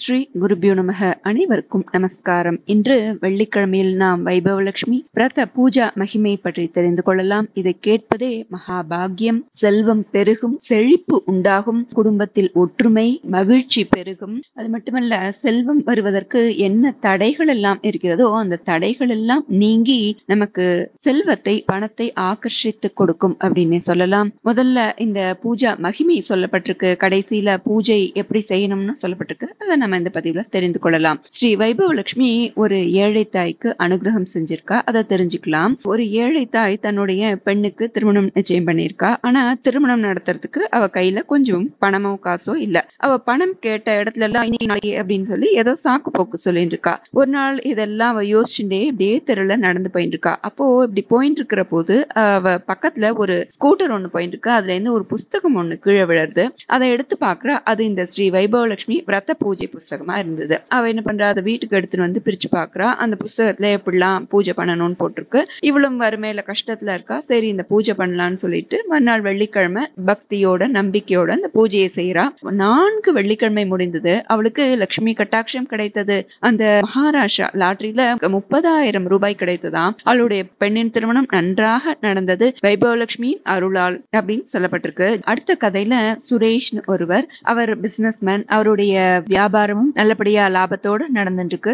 ஸ்ரீ குருபியோ நமக. அனைவருக்கும் நமஸ்காரம். இன்று வெள்ளிக்கிழமையில் நாம் வைபவலட்சுமி பிரத பூஜா மகிமை பற்றி தெரிந்து கொள்ளலாம். இதை கேட்பதே மகாபாகியம். செல்வம் பெருகும் செழிப்பு உண்டாகும் குடும்பத்தில் ஒற்றுமை மகிழ்ச்சி பெருகும். அது மட்டுமல்ல செல்வம் வருவதற்கு என்ன தடைகள் எல்லாம் இருக்கிறதோ அந்த தடைகள் எல்லாம் நீங்கி நமக்கு செல்வத்தை பணத்தை ஆகர்ஷித்து கொடுக்கும் அப்படின்னு சொல்லலாம். முதல்ல இந்த பூஜா மகிமை சொல்லப்பட்டிருக்கு. கடைசியில பூஜை எப்படி செய்யணும்னு சொல்லப்பட்டிருக்கு. அதை நம்ம இந்த பதிவுல தெரிந்து கொள்ளலாம். ஸ்ரீ வைபவலட்சுமி ஒரு ஏழை தாய்க்கு அனுகிரகம் செஞ்சிருக்கா? அதை தெரிஞ்சுக்கலாம். ஒரு ஏழை தாய் தன்னுடைய பெண்ணுக்கு திருமணம் நிச்சயம் பண்ணியிருக்கா? ஆனா திருமணம் நடத்துறதுக்கு அவ கையில கொஞ்சம் பணமோ காசோ இல்ல. அவ பணம் கேட்ட இடத்துல எல்லாம் இன்னைக்கு நாளைக்கு அப்படின்னு சொல்லி ஏதோ சாக்கு போக்கு சொல்லிட்டு இருக்கா ஒரு நாள் இதெல்லாம் அவ யோசிச்சுட்டே இப்படியே தெருல நடந்து போயிட்டு இருக்கா அப்போ இப்படி போயிட்டு இருக்கிற போது அவ பக்கத்துல ஒரு ஸ்கூட்டர் ஒண்ணு போயிட்டு இருக்கா அதுல இருந்து ஒரு புஸ்தகம் ஒண்ணு கீழே விழுறது. அதை எடுத்து பாக்குற அது இந்த ஸ்ரீ வைபவலட்சுமி விரத பூஜை புஸ்தகமா இருந்தது. அவ என்ன பண்றா? அதை வீட்டுக்கு எடுத்துட்டு வந்து பிரிச்சு பாக்குறா. அந்த புஸ்தகத்துல எப்படிலாம் பூஜை பண்ணணும்னு போட்டிருக்கு. இவளும் வறுமையில கஷ்டத்துல இருக்கா? சரி இந்த பூஜை பண்ணலாம்னு சொல்லிட்டு மறுநாள் வெள்ளிக்கிழமை பக்தியோட நம்பிக்கையோட அந்த பூஜையை செய்யறா நான்கு வெள்ளிக்கிழமை முடிந்தது. அவளுக்கு லட்சுமி கட்டாட்சம் கிடைத்தது. அந்த மகாராஷ்டிரா லாட்டரியில முப்பதாயிரம் ரூபாய் கிடைத்ததாம் அவளுடைய பெண்ணின் திருமணம் நன்றாக நடந்தது. வைபவலட்சுமியின் அருளால் அப்படின்னு சொல்லப்பட்டிருக்கு. அடுத்த கதையில சுரேஷ்னு ஒருவர் அவர் பிசினஸ் மேன் அவருடைய வியாபார வியாபாரமும் நல்லபடியா லாபத்தோடு நடந்துட்டு இருக்கு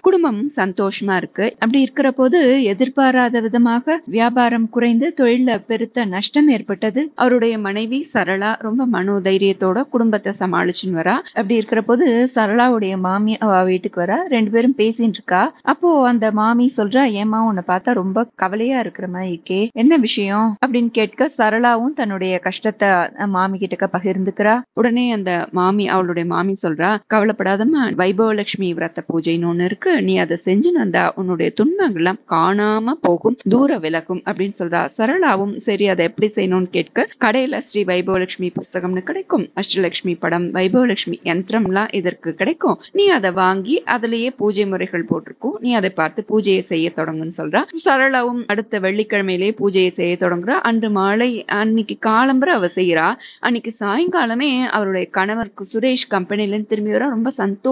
சந்தோஷமா இருக்கு. அப்படி இருக்கிற போது எதிர்பாராத விதமாக வியாபாரம் குறைந்து தொழில பெருத்த நஷ்டம் ஏற்பட்டது. அவருடைய மனைவி சரளா ரொம்ப மனோதைரியத்தோட குடும்பத்தை சமாளிச்சுன்னு வரா. அப்படி இருக்கிற போது சரளாவுடைய மாமி அவ வீட்டுக்கு வரா. ரெண்டு பேரும் பேசிட்டு இருக்கா. அப்போ அந்த மாமி சொல்றா ஏமா உன்னை பார்த்தா ரொம்ப கவலையா இருக்கிற மாதிரி இருக்கே. என்ன விஷயம்? அப்படின்னு கேட்க சரளாவும் தன்னுடைய கஷ்டத்தை மாமி கிட்டக்க பகிர்ந்துக்கிறா. உடனே அந்த மாமி அவளுடைய மாமி சொல்றா கவலைப்படாதம்மா. வைபவலட்சுமி விரத பூஜைன்னு ஒண்ணு இருக்கு. நீ அதை செஞ்சுன்னு வந்தா உன்னுடைய துன்பங்கள்லாம் காணாம போகும். தூர விலகும் அப்படின்னு சொல்றா. சரளாவும் சரி அதை எப்படி செய்யணும்னு கேட்க கடையில ஸ்ரீ வைபவலட்சுமி புஸ்தகம்னு கிடைக்கும். அஷ்டலட்சுமி படம் வைபவலட்சுமி யந்திரம்லாம் இதற்கு கிடைக்கும். நீ அதை வாங்கி அதுலயே பூஜை முறைகள் போட்டிருக்கும். நீ அதை பார்த்து பூஜையை செய்ய தொடங்குன்னு சொல்றா. சரளாவும் அடுத்த வெள்ளிக்கிழமையிலேயே பூஜையை செய்ய தொடங்குறா. அன்று மாலை அன்னைக்கு காலம்பர அவ செய்யறா அன்னைக்கு சாயங்காலமே அவருடைய கணவருக்கு சுரேஷ் கம்பெனில இருந்து திரும்பி வர. ரொம்ப சந்தோஷம்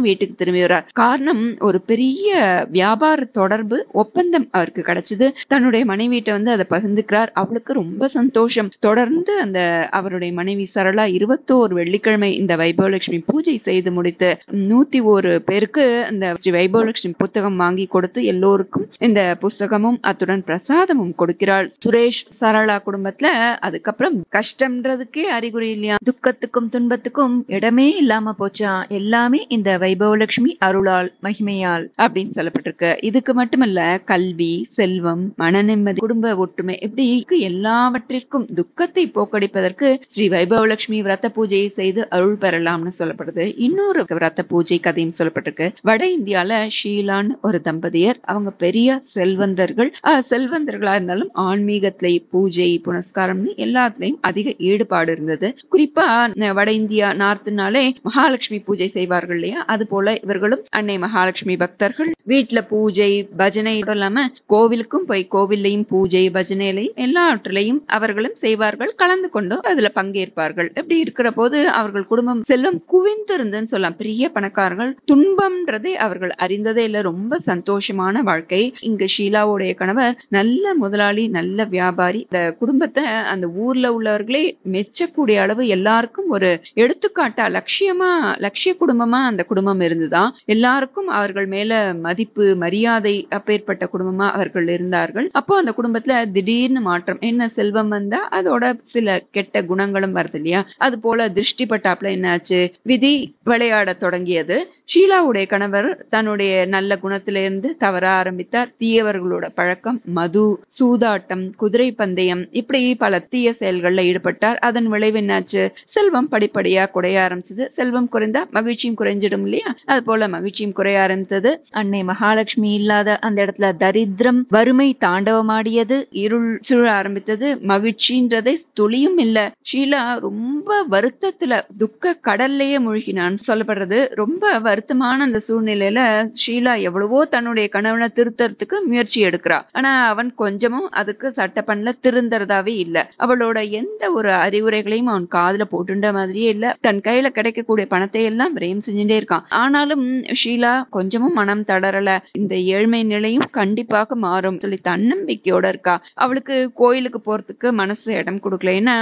வீட்டுக்கு திரும்பி வர்றார். காரணம் ஒரு பெரிய வியாபார தொடர்பு ஒப்பந்தம் அவருக்கு கிடைச்சது. தன்னுடைய மனைவிட்ட வந்து அதை பகிர்ந்துக்கிறார். அவளுக்கு ரொம்ப சந்தோஷம். தொடர்ந்து அந்த அவருடைய மனைவி சரளா இருபத்தோரு வெள்ளிக்கிழமை இந்த வைபவலட்சுமி பூஜை செய்து முடித்து நூத்தி ஒரு பேருக்கு அந்த ஸ்ரீ வைபவலட்சுமி புத்தகம் வாங்கி கொடுத்து எல்லோருக்கும் இந்த புஸ்தகமும் அத்துடன் பிரசாதமும் கொடுக்கிறாள். சுரேஷ் சரளா குடும்பத்துல அதுக்கப்புறம் கஷ்டம்ன்றதுக்கே அறிகுறி இல்லையா? துக்கத்துக்கும் துன்பத்துக்கும் இடமே இல்லாம போச்சா? எல்லாமே இந்த வைபவலட்சுமி அருளால் மகிமையால் அப்படின்னு சொல்லப்பட்டிருக்கு. இதுக்கு மட்டுமல்ல கல்வி செல்வம் மன நிம்மதி குடும்ப ஒற்றுமை இப்படி எல்லாவற்றிற்கும் துக்கத்தை போக்கடிப்பதற்கு ஸ்ரீ வைபவலட்சுமி விரத பூஜையை செய்து அருள் பெறலாம்னு சொல்லப்படுது. இன்னொரு விரத பூஜை கதையும் சொல்லப்பட்டிருக்கு. வட இந்தியால ஷீலான்னு ஒரு தம்பதியர். அவங்க பெரிய செல்வந்தர்கள். ஆஹ் செல்வந்தர்களா இருந்தாலும் ஆன்மீகத்திலே பூஜை புனஸ்காரம்னு எல்லாத்துலயும் அதிக ஈடுபாடு இருந்தது. குறிப்பா வட இந்தியா நார்த்துனாலே மகாலட்சுமி பூஜை செய்வார்கள். இல்லையா? அது போல இவர்களும் அன்னை மகாலட்சுமி பக்தர்கள் வீட்டுல பூஜை பஜனை இல்லாம கோவிலுக்கும் போய் கோவில்லையும் பூஜை பஜனையிலையும் எல்லாவற்றிலையும் அவர்களும் செய்வார்கள் கலந்து கொண்டு அதுல பங்கேற்பார்கள். இப்படி இருக்கிற போது அவர்கள் குடும்பம் செல்லும் குவிந்திருந்துன்னு சொல்லலாம். பெரிய பணக்காரர்கள் துன்பம்ன்றதை அவர்கள் அறிந்ததே இல்ல. ரொம்ப சந்தோஷமான வாழ்க்கை. இங்க ஷீலாவுடைய கணவர் நல்ல முதலாளி நல்ல வியாபாரி. இந்த குடும்பத்தை அந்த ஊர்ல உள்ளவர்களே மெச்சக்கூடிய அளவு எல்லாருக்கும் ஒரு எடுத்துக்காட்டா லட்சியமா லட்சிய குடும்பமா தான் அந்த குடும்பம் இருந்துதான் எல்லாருக்கும் அவர்கள் மேல மதிப்பு மரியாதை அப்பேற்பட்ட குடும்பமா அவர்கள் இருந்தார்கள். அப்போ அந்த குடும்பத்துல திடீர்னு மாற்றம். என்ன செல்வம் வந்தா அதோட சில கெட்ட குணங்களும் வருது இல்லையா? அது போல திருஷ்டி பட்டாப்ல என்னாச்சு? விதி விளையாட தொடங்கியது. ஷீலாவுடைய கணவர் தன்னுடைய நல்ல குணத்திலிருந்து தவற ஆரம்பித்தார். தீயவர்களோட பழக்கம் மது சூதாட்டம் குதிரை பந்தயம் இப்படி பல தீய செயல்கள்ல ஈடுபட்டார். அதன் விளைவு என்னாச்சு? செல்வம் படிப்படியா குறைய ஆரம்பிச்சது. செல்வம் குறைந்தா மகிழ்ச்சியும் குறைஞ்சிடும் இல்லையா? அது போல மகிழ்ச்சியும் குறைய ஆரம்பித்தது. அன்னை மகாலட்சுமி இல்லாத அந்த இடத்துல தரித்திரம் வறுமை தாண்டவமாடியது இருள் சுழ ஆரம்பித்தது. மகிழ்ச்சின்றதை துளியும் இல்ல. ஷீலா ரொம்ப வருத்தத்துல துக்க கடல்லையே மூழ்கினான்னு சொல்லப்படுறது ரொம்ப வருத்தமான அந்த சூழ்நிலையில ஷீலா எவ்வளவோ தன்னுடைய கணவனை திருத்தறதுக்கு முயற்சி எடுக்கிறா. ஆனா அவன் கொஞ்சமும் அதுக்கு சட்ட பண்ணல திருந்தறதாவே இல்ல. அவளோட எந்த ஒரு அறிவுரைகளையும் அவன் காதுல போட்டுண்ட மாதிரியே இல்ல. தன் கையில கிடைக்கக்கூடிய பணத்தை எல்லாம் விரயம் செஞ்சுட்டே இருக்கான். ஆனாலும் ஷீலா கொஞ்சமும் மனம் தளரல. இந்த ஏழ்மை நிலையும் கண்டிப்பாக மாறும். சொல்லி தன்னம்பிக்கையோட இருக்கா. அவளுக்கு கோயிலுக்கு போறதுக்கு மனசு இடம் கொடுக்கல. ஏன்னா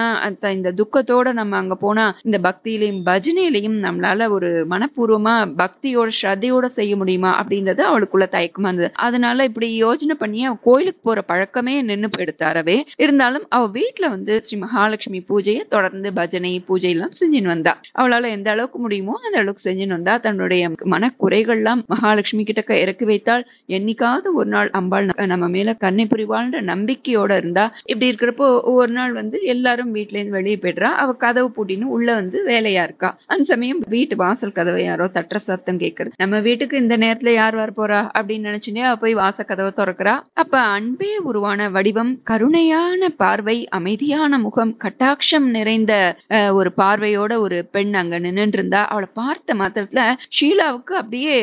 இந்த துக்கத்தோட நம்ம அங்க போனா இந்த பக்தியிலையும் பஜனையிலையும் நம்மளால ஒரு மனப்பூர்வமா பக்தியோட ஸ்ரத்தையோட செய்ய முடியுமா அப்படின்றது அவளுக்குள்ள தயக்கமா இருந்தது. அதனால இப்படி யோஜனை பண்ணி அவ கோயிலுக்கு போற பழக்கமே நின்று போயிடுத்து இருந்தாலும் அவ வீட்டுல வந்து ஸ்ரீ மகாலட்சுமி பூஜையை தொடர்ந்து பஜனை பூஜை எல்லாம் செஞ்சுன்னு வந்தா. அவளால எந்த அளவுக்கு முடியுமோ அந்த அளவுக்கு செஞ்சு செஞ்சுன்னு வந்தா தன்னுடைய மனக்குறைகள்லாம் மகாலட்சுமி கிட்ட இறக்கி வைத்தால் என்னைக்காவது ஒரு நாள் அம்பாள் நம்ம மேல கண்ணை புரிவாள்ன்ற நம்பிக்கையோட இருந்தா இப்படி இருக்கிறப்போ ஒரு நாள் வந்து எல்லாரும் வீட்டுல இருந்து வெளியே போயிடுறா. அவ கதவு பூட்டின்னு உள்ள வந்து வேலையா இருக்கா. அந்த சமயம் வீட்டு வாசல் கதவை யாரோ தட்டுற சத்தம் கேட்கறது நம்ம வீட்டுக்கு இந்த நேரத்துல யார் வர போறா அப்படின்னு நினைச்சுனே அவ போய் வாச கதவை திறக்கிறா. அப்ப அன்பே உருவான வடிவம் கருணையான பார்வை அமைதியான முகம் கட்டாட்சம் நிறைந்த ஒரு பார்வையோட ஒரு பெண் அங்க நின்னுட்டு இருந்தா அவளை பார்த்த மாத்திரத்துல ஷீலாவுக்கு அப்படியே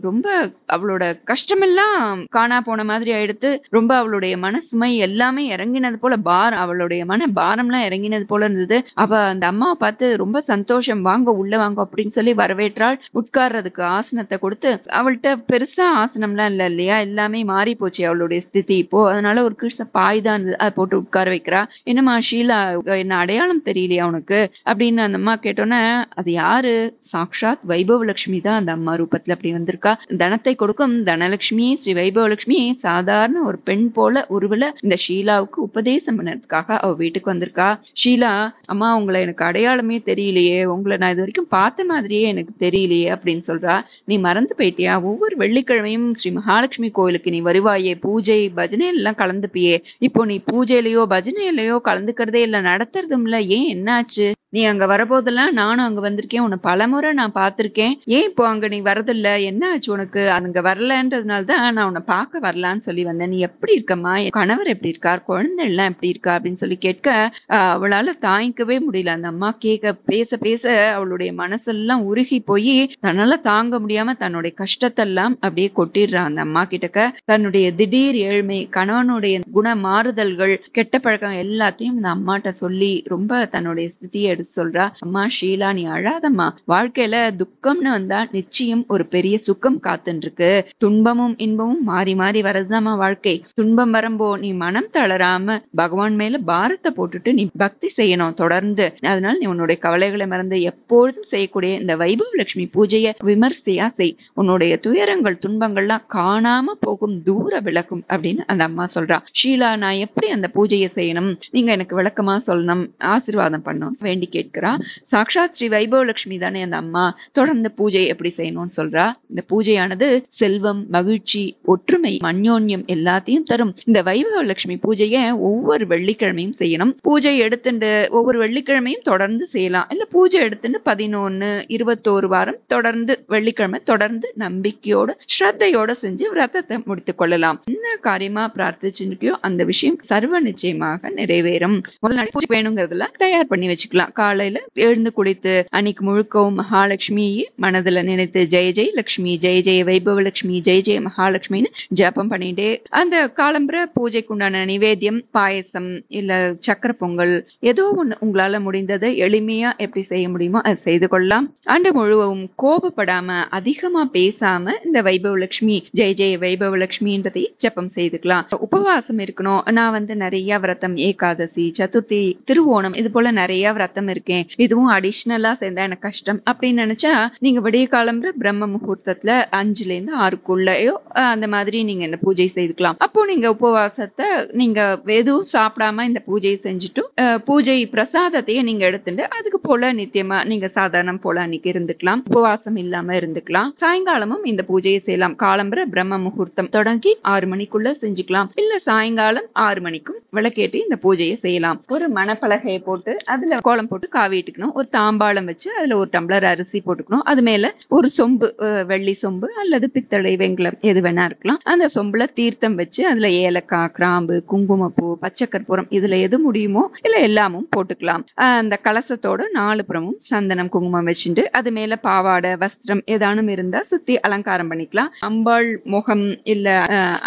ரொம்ப அவளோட கஷ்டமெல்லாம் காணா போன மாதிரி ஆயிடுத்து. ரொம்ப அவளுடைய மன சுமை எல்லாமே இறங்கினது போல பாரம் அவளுடைய மன பாரம்லாம் இறங்கினது போல இருந்தது. அவ அந்த அம்மாவை பார்த்து ரொம்ப சந்தோஷம் வாங்க உள்ள வாங்க அப்படின்னு சொல்லி வரவேற்றாள். உட்கார்றதுக்கு ஆசனத்தை கொடுத்து அவள்கிட்ட பெருசா ஆசனம்லாம் இல்ல இல்லையா? எல்லாமே மாறி போச்சு அவளுடைய ஸ்திதி இப்போ. அதனால ஒரு கிருஷ்ண பாய் தான் இருந்தது அதை போட்டு உட்கார வைக்கிறா. என்னம்மா ஷீலா என்ன அடையாளம் தெரியலையா உனக்கு? அப்படின்னு அந்த அம்மா கேட்டோன்னே அது யாரு? சாக்ஷாத் வைபவலட்சுமி தான் அந்த அம்மா ரூபத்துல அப்படி வந்திருக்கா. தனத்தை கொடுக்கும் தனலட்சுமி ஸ்ரீ வைபவலட்சுமி சாதாரண ஒரு பெண் போல உருவில இந்த ஷீலாவுக்கு உபதேசம் பண்ணதுக்காக அவ வீட்டுக்கு வந்திருக்கா. ஷீலா அம்மா உங்களை எனக்கு அடையாளமே தெரியலையே. உங்களை நான் இது வரைக்கும் பார்த்த மாதிரியே எனக்கு தெரியலையே அப்படின்னு சொல்றா. நீ மறந்து போயிட்டியா? ஒவ்வொரு வெள்ளிக்கிழமையும் ஸ்ரீ மகாலட்சுமி கோயிலுக்கு நீ வருவாயே. பூஜை பஜனை எல்லாம் கலந்துப்பியே. இப்போ நீ பூஜையிலயோ பஜனையிலயோ கலந்துக்கிறதே இல்ல நடத்துறதும் இல்ல. ஏன் என்னாச்சு? நீ அங்க வரபோதெல்லாம் நானும் அங்க வந்திருக்கேன். உன்னை பலமுறை நான் பார்த்திருக்கேன். ஏன் இப்போ அங்க நீ வரதில்ல? என்ன ஆச்சு உனக்கு? அங்க வரலன்றதுனால தான் நான் உன்னை பார்க்க வரலான்னு சொல்லி வந்தேன். நீ எப்படி இருக்கம்மா? என் கணவர் எப்படி இருக்கார்? குழந்தை எல்லாம் எப்படி இருக்கா? அப்படின்னு சொல்லி கேட்க ஆஹ் அவளால தாங்கிக்கவே முடியல. அந்த அம்மா கேட்க பேச பேச அவளுடைய மனசெல்லாம் உருகி போய் தன்னால தாங்க முடியாம தன்னுடைய கஷ்டத்தெல்லாம் அப்படியே கொட்டிடுறா. அந்த அம்மா கிட்டக்க தன்னுடைய திடீர் ஏழ்மை கணவனுடைய குண மாறுதல்கள் கெட்ட பழக்கம் எல்லாத்தையும் இந்த அம்மாட்ட சொல்லி ரொம்ப தன்னுடைய ஸ்திதியை எடுத்து சொல்றா அம்மா ஷீலா நீ அழாதம்மா. வாழ்க்கையில துக்கம்னு வந்தா நிச்சயம் ஒரு பெரிய சுக்கம் காத்துன்னு இருக்கு துன்பமும் இன்பமும் மாறி மாறி வரதுதாம்மா வாழ்க்கை. துன்பம் வரும்போ நீ மனம் தளராம பகவான் மேல பாரத்தை போட்டுட்டு நீ பக்தி செய்யணும் தொடர்ந்து. அதனால நீ உன்னுடைய கவலைகளை மறந்து எப்பொழுதும் செய்யக்கூடிய இந்த வைபவ லட்சுமி பூஜையை விமர்சையா செய். உன்னுடைய துயரங்கள் துன்பங்கள்லாம் காணாம போகும் தூர விளக்கும் அப்படின்னு அந்த அம்மா சொல்றா. ஷீலா நான் எப்படி அந்த பூஜையை செய்யணும்? நீங்க எனக்கு விளக்கமா சொல்லணும் ஆசீர்வாதம் பண்ணணும் வேண்டி கேட்கிறா சாக்ஷாத் ஸ்ரீ வைபவ லட்சுமி தானே அந்த அம்மா தொடர்ந்து பூஜை எப்படி செய்யணும்னு சொல்றா? இந்த பூஜையானது செல்வம் மகிழ்ச்சி ஒற்றுமை அந்யோன்யம் எல்லாத்தையும் தரும். இந்த வைபவ லட்சுமி பூஜையை ஒவ்வொரு வெள்ளிக்கிழமையும் செய்யணும். பூஜை எடுத்துட்டு ஒவ்வொரு வெள்ளிக்கிழமையும் தொடர்ந்து செய்யலாம். இல்ல பூஜை எடுத்துட்டு பதினொன்னு இருபத்தோரு வாரம் தொடர்ந்து வெள்ளிக்கிழமை தொடர்ந்து நம்பிக்கையோட ஸ்ரத்தையோட செஞ்சு விரதத்தை முடித்துக் கொள்ளலாம். என்ன காரியமா பிரார்த்திச்சுருக்கியோ அந்த விஷயம் சர்வ நிச்சயமாக நிறைவேறும். முதல் நாள் பூஜை வேணுங்கிறதுல தயார் பண்ணி வச்சுக்கலாம். காலையில எழுந்து குளித்து அன்னைக்கு முழுக்கவும் மகாலட்சுமியை மனதுல நினைத்து ஜெய ஜெய லட்சுமி ஜெய ஜெய வைபவ லட்சுமி ஜெய ஜெய மகாலட்சுமின்னு ஜபம் பண்ணிட்டே அந்த காலம்பர பூஜைக்கு உண்டான நிவேத்தியம் பாயசம் இல்ல சக்கர பொங்கல் ஏதோ ஒண்ணு உங்களால முடிந்ததை எளிமையா எப்படி செய்ய முடியுமோ அதை செய்து கொள்ளலாம். ஆண்டு முழுவதும் கோபப்படாம அதிகமா பேசாம இந்த வைபவ லட்சுமி ஜெய ஜெய வைபவ லட்சுமின்றதை ஜபம் செய்துக்கலாம். உபவாசம் இருக்கணும். நான் வந்து நிறைய விரதம் ஏகாதசி சதுர்த்தி திருவோணம் இது போல நிறைய விரதம் இருக்கேன். இதுவும் அடிஷ்னலா சேர்ந்தா எனக்கு கஷ்டம். அப்படின்னு நினைச்சா நீங்க விடிய காலம்புற பிரம்ம முகூர்த்தத்துல அஞ்சுல இருந்து ஆறுக்குள்ளயோ அந்த மாதிரி நீங்க இந்த பூஜை செய்துக்கலாம். அப்போ நீங்க உபவாசத்தை நீங்க எதுவும் சாப்பிடாம இந்த பூஜையை செஞ்சுட்டு பூஜை பிரசாதத்தையே நீங்க எடுத்துட்டு அதுக்கு போல நித்தியமா நீங்க சாதாரணம் போல அன்னைக்கு இருந்துக்கலாம். உபவாசம் இல்லாம இருந்துக்கலாம். சாயங்காலமும் இந்த பூஜையை செய்யலாம். காலம்பர பிரம்ம முகூர்த்தம் தொடங்கி ஆறு மணிக்குள்ள செஞ்சுக்கலாம். இல்ல சாயங்காலம் ஆறு மணிக்கும் விளக்கேட்டு இந்த பூஜையை செய்யலாம். ஒரு மணப்பலகையை போட்டு அதுல கோலம் போட்டு போட்டு காவிட்டுக்கணும் ஒரு தாம்பாளம் வச்சு அதில் ஒரு டம்ளர் அரிசி போட்டுக்கணும். அது மேலே ஒரு சொம்பு வெள்ளி சொம்பு அல்லது பித்தளை வெங்கலம் எது வேணா இருக்கலாம். அந்த சொம்புல தீர்த்தம் வச்சு அதில் ஏலக்காய் கிராம்பு குங்குமப்பூ பச்சை கற்பூரம் இதில் எது முடியுமோ இல்லை எல்லாமும் போட்டுக்கலாம். அந்த கலசத்தோட நாலு புறமும் சந்தனம் குங்குமம் வச்சுட்டு அது மேலே பாவாடை வஸ்திரம் ஏதானும் இருந்தால் சுற்றி அலங்காரம் பண்ணிக்கலாம். அம்பாள் முகம் இல்லை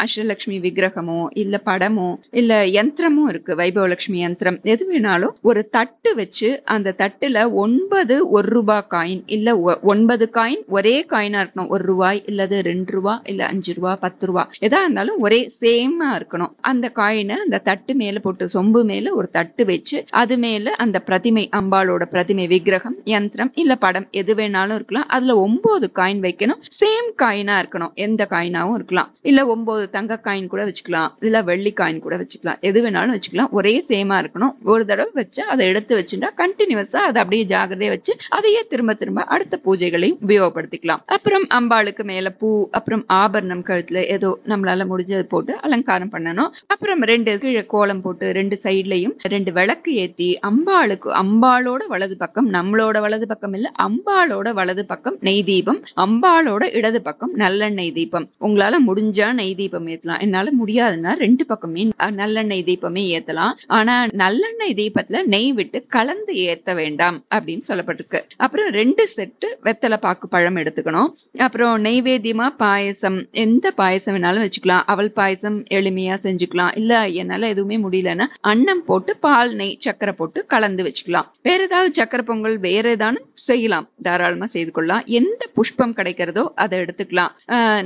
அஷ்டலட்சுமி விக்கிரகமோ இல்லை படமோ இல்லை யந்திரமும் இருக்கு வைபவலட்சுமி யந்திரம் எது வேணாலும் ஒரு தட்டு வச்சு அந்த தட்டுல ஒன்பது ஒரு ரூபாய் காயின் இல்ல ஒ- ஒன்பது காயின் ஒரே காயினா இருக்கணும். ஒரு ரூபாய் இல்லது ரெண்டு ரூபாய் இல்ல அஞ்சு ரூபாய் பத்து ரூபாய் எதா இருந்தாலும் ஒரே சேமா இருக்கணும். அந்த காயினை அந்த தட்டு மேல போட்டு சொம்பு மேல ஒரு தட்டு வச்சு அது மேல அந்த பிரதிமை அம்பாளோட பிரதிமை விக்கிரகம் யந்திரம் இல்ல படம் எது வேணாலும் இருக்கலாம். அதுல ஒன்பது காயின் வைக்கணும். சேம் காயினா இருக்கணும். எந்த காயினாவும் இருக்கலாம். இல்ல ஒன்பது தங்க காயின் கூட வச்சுக்கலாம். இல்ல வெள்ளி காயின் கூட வச்சுக்கலாம். எது வேணாலும் வச்சுக்கலாம். ஒரே சேமா இருக்கணும். ஒரு தடவை வச்சு அதை எடுத்து வச்சுட்டா கண்டினியூஸா அதை அப்படியே ஜாகிரதையா வச்சு அதையே திரும்ப திரும்ப அடுத்த பூஜைகளையும் உபயோகப்படுத்திக்கலாம். அப்புறம் அம்பாளுக்கு மேல பூ அப்புறம் ஆபரணம் கழுத்துல ஏதோ நம்மளால முடிஞ்சது போட்டு அலங்காரம் பண்ணணும். அப்புறம் ரெண்டு கீழே கோலம் போட்டு ரெண்டு சைட்லயும் ரெண்டு விளக்கு ஏத்தி அம்பாளுக்கு அம்பாளோட வலது பக்கம் நம்மளோட வலது பக்கம் இல்ல அம்பாளோட வலது பக்கம் நெய் தீபம் அம்பாளோட இடது பக்கம் நல்லெண்ணெய் தீபம். உங்களால முடிஞ்சா நெய் தீபம் ஏத்தலாம். என்னால முடியாதுன்னா ரெண்டு பக்கமே நல்லெண்ணெய் தீபமே ஏத்தலாம். ஆனா நல்லெண்ணெய் தீபத்துல நெய் விட்டு கலந்து ஏத்த வேண்டாம் அப்படின்னு சொல்லப்பட்டிருக்கு. அப்புறம் ரெண்டு செட்டு வெத்தலை பாக்கு பழம் எடுத்துக்கணும். அப்புறம் நெய்வேத்தியமா பாயசம். எந்த பாயசம் வேணாலும் வச்சுக்கலாம். அவள் பாயசம் எளிமையா செஞ்சுக்கலாம். இல்ல என்னால எதுவுமே முடியலன்னா அன்னம் போட்டு பால் நெய் சக்கரை போட்டு கலந்து வச்சுக்கலாம். வேற ஏதாவது சக்கரை பொங்கல் வேற ஏதானும் செய்யலாம். தாராளமா செய்து கொள்ளலாம். எந்த புஷ்பம் கிடைக்கிறதோ அதை எடுத்துக்கலாம்.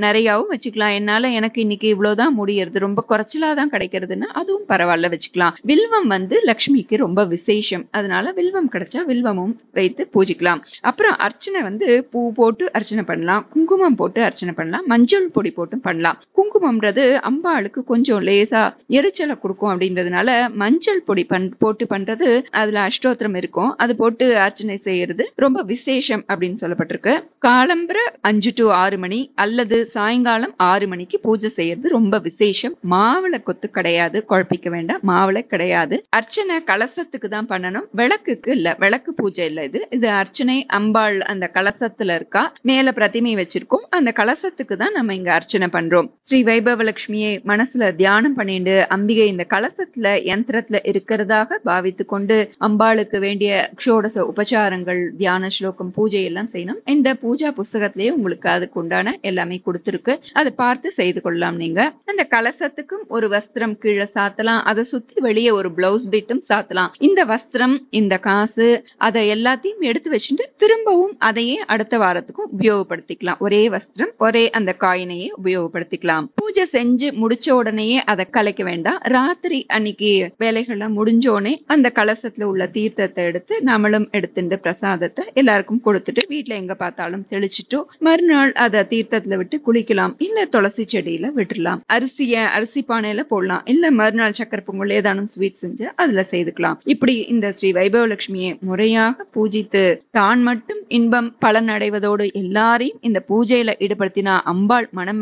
நிறையாவும் வச்சுக்கலாம். என்னால எனக்கு இன்னைக்கு இவ்வளவுதான் முடியறது. ரொம்ப குறைச்சலா தான் கிடைக்கிறதுன்னா அதுவும் பரவாயில்ல வச்சுக்கலாம். வில்வம் வந்து லக்ஷ்மிக்கு ரொம்ப விசேஷம். அதனால வில்வம் கிடைச்சா வில்வமும் வைத்து பூஜிக்கலாம். அப்புறம் அர்ச்சனை வந்து பூ போட்டு அர்ச்சனை பண்ணலாம். குங்குமம் போட்டு அர்ச்சனை பண்ணலாம். மஞ்சள் பொடி போட்டும் பண்ணலாம். குங்குமம்ன்றது அம்பாளுக்கு கொஞ்சம் லேசா எரிச்சலை கொடுக்கும் அப்படின்றதுனால மஞ்சள் பொடி பண் போட்டு பண்றது அதுல அஷ்டோத்திரம் இருக்கும். அது போட்டு அர்ச்சனை செய்யறது ரொம்ப விசேஷம் அப்படின்னு சொல்லப்பட்டிருக்கு. காலம்பர அஞ்சு டு ஆறு மணி அல்லது சாயங்காலம் ஆறு மணிக்கு பூஜை செய்யறது ரொம்ப விசேஷம். மாவிளை கொத்து கிடையாது. குழப்பிக்க வேண்டாம். மாவளை கிடையாது. அர்ச்சனை கலசத்துக்கு தான் பண்ணணும். விளக்கு விளக்குக்கு இல்ல விளக்கு பூஜை இல்ல இது. இது அர்ச்சனை அம்பாள் அந்த கலசத்துல இருக்கா. மேல பிரதிமை வச்சிருக்கோம். அந்த கலசத்துக்கு தான் நம்ம இங்க அர்ச்சனை பண்றோம். ஸ்ரீ வைபவலட்சுமியை மனசுல தியானம் பண்ணிட்டு அம்பிகை இந்த கலசத்துல யந்திரத்துல இருக்கிறதாக பாவித்து கொண்டு அம்பாளுக்கு வேண்டிய க்ஷோடச உபச்சாரங்கள் தியான ஸ்லோகம் பூஜை எல்லாம் செய்யணும். இந்த பூஜா புஸ்தகத்திலேயே உங்களுக்கு அதுக்கு உண்டான எல்லாமே கொடுத்துருக்கு. அதை பார்த்து செய்து கொள்ளலாம் நீங்க. அந்த கலசத்துக்கும் ஒரு வஸ்திரம் கீழே சாத்தலாம். அதை சுத்தி வெளியே ஒரு பிளவுஸ் பிட்டும் சாத்தலாம். இந்த வஸ்திரம் இந்த காசு அதை எல்லாத்தையும் எடுத்து வச்சுட்டு திரும்பவும் அதையே அடுத்த வாரத்துக்கும் உபயோகப்படுத்திக்கலாம். ஒரே வஸ்திரம் ஒரே அந்த காயினையே உபயோகப்படுத்திக்கலாம். பூஜை செஞ்சு முடிச்ச உடனேயே அதை கலைக்க வேண்டாம். ராத்திரி அன்னைக்கு வேலைகள்லாம் முடிஞ்ச உடனே அந்த கலசத்துல உள்ள தீர்த்தத்தை எடுத்து நம்மளும் எடுத்துட்டு பிரசாதத்தை எல்லாருக்கும் கொடுத்துட்டு வீட்ல எங்க பார்த்தாலும் தெளிச்சுட்டோ மறுநாள் அதை தீர்த்தத்துல விட்டு குளிக்கலாம். இல்ல துளசி செடியில விட்டுலாம் அரிசிய அரிசி பானையில போடலாம். இல்ல மறுநாள் சக்கரை பொங்கல் ஏதானும் ஸ்வீட் செஞ்சு அதுல செய்துக்கலாம். இப்படி இந்த ஸ்ரீ வைபவலட்சுமியை முறையாக பூஜித்து தான் மட்டும் இன்பம் பலன் அடைவதோடு எல்லாரையும் இந்த பூஜையில ஈடுபடுத்தினா அம்பாள் மனம்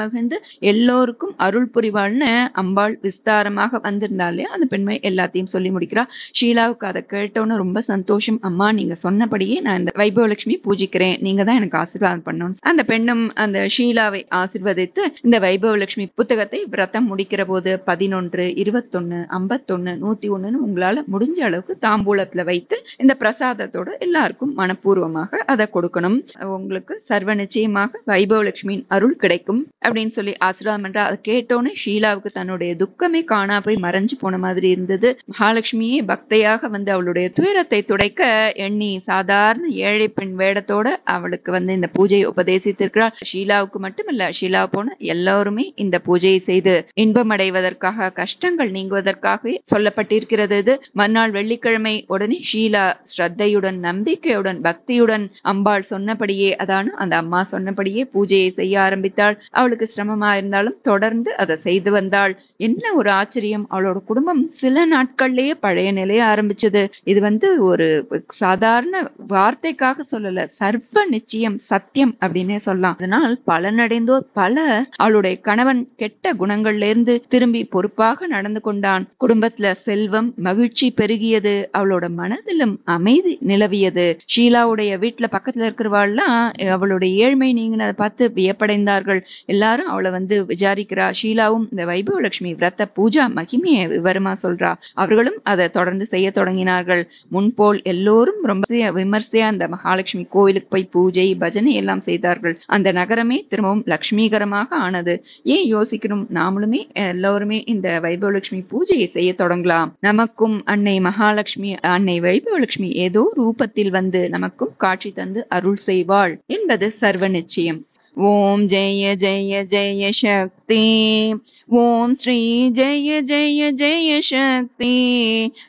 எல்லோருக்கும் அருள் புரிவாள்னு அம்பாள் விஸ்தாரமாக வந்திருந்தாலே அந்த பெண்மை எல்லாத்தையும் சொல்லி முடிக்கிறா. ஷீலாவுக்கு அதை கேட்டோன்னு ரொம்ப சந்தோஷம். அம்மா நீங்க சொன்னபடியே நான் இந்த வைபவலட்சுமி பூஜிக்கிறேன். நீங்க தான் எனக்கு ஆசீர்வாதம் பண்ணணும் அந்த பெண்ணும் அந்த ஷீலாவை ஆசிர்வதித்து இந்த வைபவலட்சுமி புத்தகத்தை விரதம் முடிக்கிற போது பதினொன்று இருபத்தொன்னு ஐம்பத்தொன்னு நூத்தி ஒண்ணுன்னு உங்களால முடிஞ்ச அளவுக்கு தாம்பூலத்துல வைத்து இந்த பிரசாதத்தோடு எல்லாருக்கும் மனப்பூர்வமாக அதை கொடுக்கணும். உங்களுக்கு சர்வ நிச்சயமாக வைபவலட்சுமியின் அருள் கிடைக்கும் அப்படின்னு சொல்லி ஆசீர்வாதம் பண்றா அதை கேட்டோன்னே ஷீலாவுக்கு தன்னுடைய துக்கமே காணா போய் மறைஞ்சு போன மாதிரி இருந்தது. மகாலட்சுமியே பக்தையாக வந்து அவளுடைய துயரத்தை துடைக்க எண்ணி சாதாரண ஏழை பெண் வேடத்தோட அவளுக்கு வந்து இந்த பூஜையை உபதேசித்திருக்கிறாள். ஷீலாவுக்கு மட்டுமல்ல ஷீலா போன எல்லாருமே இந்த பூஜையை செய்து இன்பம் அடைவதற்காக கஷ்டங்கள் நீங்குவதற்காகவே சொல்லப்பட்டிருக்கிறது இது. மறுநாள் வெள்ளிக்கிழமை உடனே ஷீ ஷீலா ஸ்ரத்தையுடன் நம்பிக்கையுடன் பக்தியுடன் அம்பாள் சொன்னபடியே அதான அந்த அம்மா சொன்னபடியே பூஜையை செய்ய ஆரம்பித்தாள். அவளுக்கு சிரமமா இருந்தாலும் தொடர்ந்து அதை செய்து வந்தாள். என்ன ஒரு ஆச்சரியம். அவளோட குடும்பம் சில நாட்கள்லயே பழைய நிலைய ஆரம்பிச்சது. இது வந்து ஒரு சாதாரண வார்த்தைக்காக சொல்லல சர்வ நிச்சயம் சத்தியம் அப்படின்னே சொல்லலாம். அதனால் பலனடைந்தோர் பல அவளுடைய கணவன் கெட்ட குணங்கள்ல இருந்து திரும்பி பொறுப்பாக நடந்து கொண்டான். குடும்பத்துல செல்வம் மகிழ்ச்சி பெருகியது. அவளோட மனது முழுவதிலும் அமைதி நிலவியது. ஷீலாவுடைய வீட்டுல பக்கத்துல இருக்கிறவாள்லாம் அவளுடைய ஏழ்மை நீங்கினதை பார்த்து வியப்படைந்தார்கள். எல்லாரும் அவளை வந்து விசாரிக்கிறா. ஷீலாவும் இந்த வைபவலட்சுமி விரத்த பூஜா மகிமையை விவரமா சொல்றா. அவர்களும் அதை தொடர்ந்து செய்ய தொடங்கினார்கள். முன்போல் எல்லோரும் ரொம்ப விமர்சையா அந்த மகாலட்சுமி கோவிலுக்கு போய் பூஜை பஜனை எல்லாம் செய்தார்கள். அந்த நகரமே திரும்பவும் லட்சுமிகரமாக ஆனது. ஏன் யோசிக்கணும்? நாமளுமே எல்லோருமே இந்த வைபவலட்சுமி பூஜையை செய்ய தொடங்கலாம். நமக்கும் அன்னை மகாலட்சுமி அன்னை வைபவலட்சுமி ஏதோ ரூபத்தில் வந்து நமக்கும் காட்சி தந்து அருள் செய்வாள் என்பது சர்வ நிச்சயம். ஓம் ஜெய ஜெய ஜெய சக்தி. ஓம் ஸ்ரீ ஜெய ஜெய ஜெய சக்தி.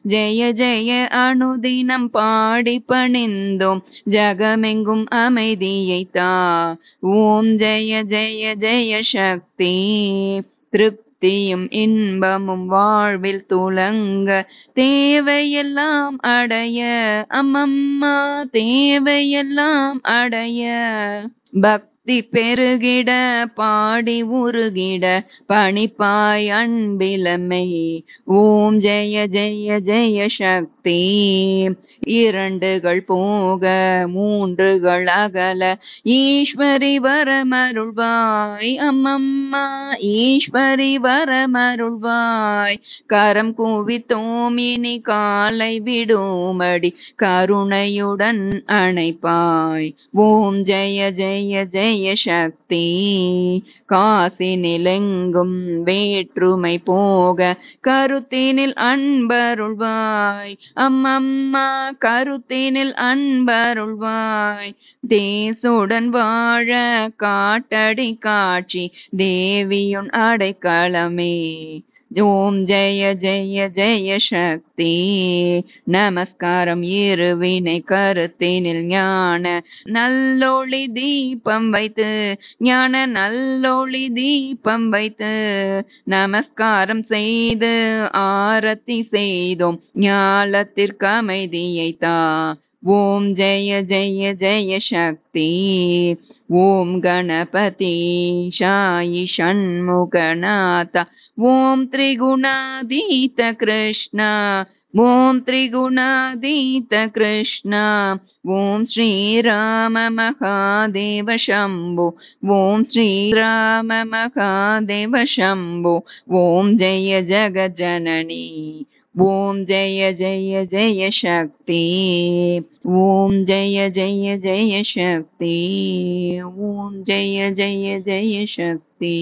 ஜெய ஜெய அனுதினம் பாடி பணிந்தோம். ஜகமெங்கும் அமைதியை தா ஓம் ஜெய ஜெய ஜெய சக்தி. திருப்தி திருப்தியும் இன்பமும் வாழ்வில் துளங்க தேவையெல்லாம் அடைய. அம்மம்மா தேவையெல்லாம் அடைய. பக் பக்தி பெருகிட பாடி உருகிட பணிப்பாய் அன்பிலமை. ஓம் ஜெய ஜெய ஜெய சக்தி. இரண்டுகள் போக மூன்றுகள் அகல. ஈஸ்வரி வரமருள்வாய் அம்மம்மா. ஈஸ்வரி வரமருள்வாய் கரம் குவித்தோம் இனி காலை விடுமடி. கருணையுடன் அணைப்பாய். ஓம் ஜெய ஜெய ஜெய சக்தி காசி நிலெங்கும் வேற்றுமை போக கருத்தினில் அன்பருள்வாய். அம்மம்மா கருத்தினில் அன்பருள்வாய். தேசுடன் வாழ காட்டடி காட்சி தேவியுன் அடைக்கலமே. ஓம் ஜெய ஜெய ஜெய சக்தி. நமஸ்காரம் இருவினை கருத்தினில் ஞான நல்லொளி தீபம் வைத்து ஞான நல்லொளி தீபம் வைத்து நமஸ்காரம் செய்து ஆரத்தி செய்தோம். ஞாலத்திற்கு அமைதியை தா ஓம் ஜெய ஜெய ஜெய சக்தி. ॐ गणपति शायि षण्मुगणात ॐ त्रिगुणादीतकृष्णा ॐ त्रिगुणादीतकृष्णा ॐ श्रीराम महादेव शम्भो ॐ श्रीराम महादेव शम्भो ॐ जय जगजननी ஜெய ஜகஜனனி ஓம் ஜெய ஜெய ஜெய சக்தி ஓம் ஜெய ஜெய ஜெய சக்தி ஓம் ஜெய ஜெய ஜெய சக்தி